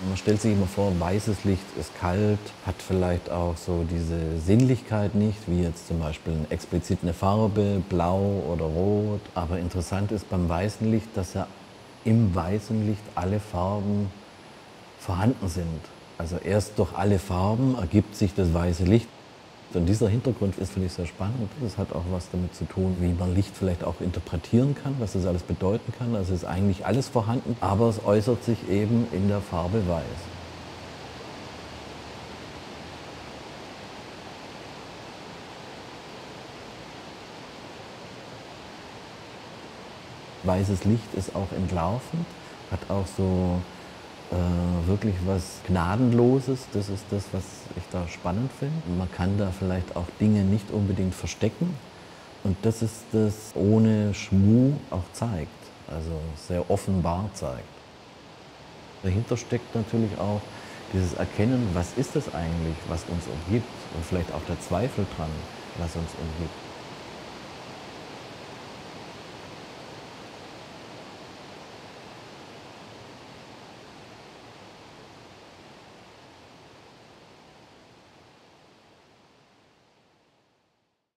Man stellt sich immer vor, weißes Licht ist kalt, hat vielleicht auch so diese Sinnlichkeit nicht, wie jetzt zum Beispiel explizit eine Farbe, blau oder rot. Aber interessant ist beim weißen Licht, dass ja im weißen Licht alle Farben vorhanden sind. Also erst durch alle Farben ergibt sich das weiße Licht. Und dieser Hintergrund ist, finde ich, sehr spannend. Das hat auch was damit zu tun, wie man Licht vielleicht auch interpretieren kann, was das alles bedeuten kann. Also ist eigentlich alles vorhanden, aber es äußert sich eben in der Farbe Weiß. Weißes Licht ist auch entlarvend, hat auch so äh, wirklich was Gnadenloses. Das ist das, was ich da spannend finde. Man kann da vielleicht auch Dinge nicht unbedingt verstecken. Und das ist das ohne Schmuh auch zeigt, also sehr offenbar zeigt. Dahinter steckt natürlich auch dieses Erkennen, was ist es eigentlich, was uns umgibt und vielleicht auch der Zweifel dran, was uns umgibt.